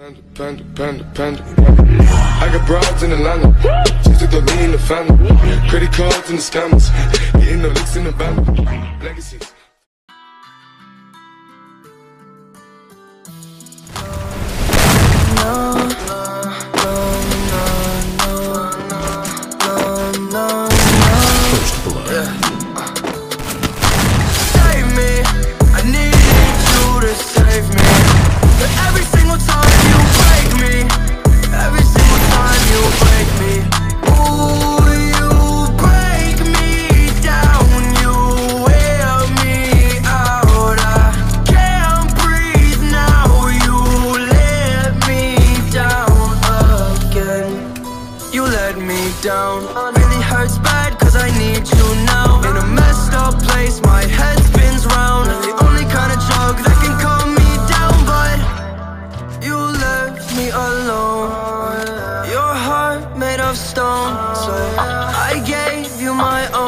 Panda, panda, panda, panda. I got broads in Atlanta. Just took the lean in the family. Credit cards and the scammers. Getting the licks in the band. Legacies. Let me down. Really hurts bad cause I need you now. In a messed up place, my head spins round. The only kind of drug that can calm me down, but you left me alone. Your heart made of stone. So I gave you my own,